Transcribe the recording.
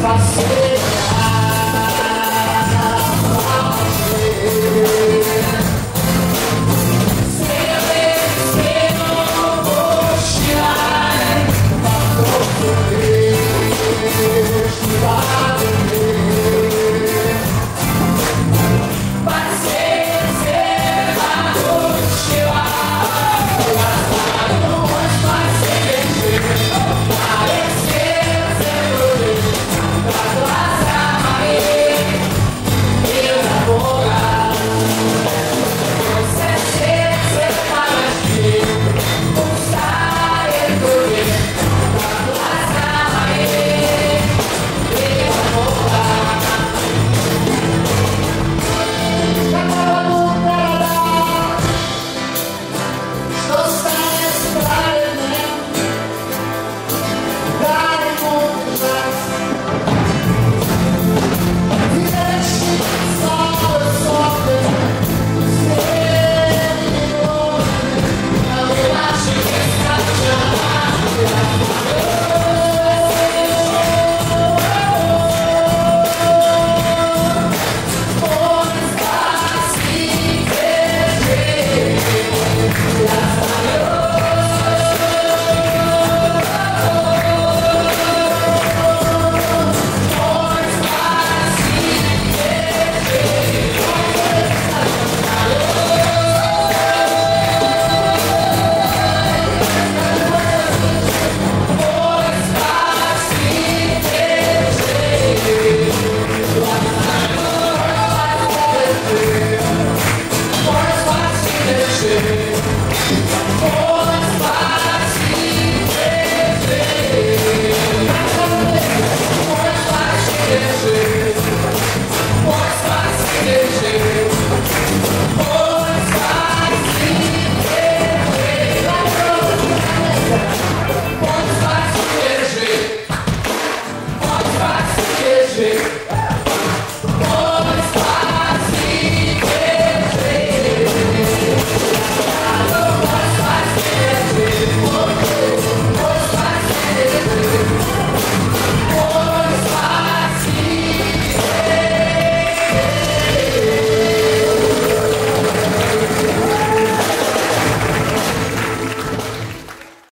fazer. Yeah.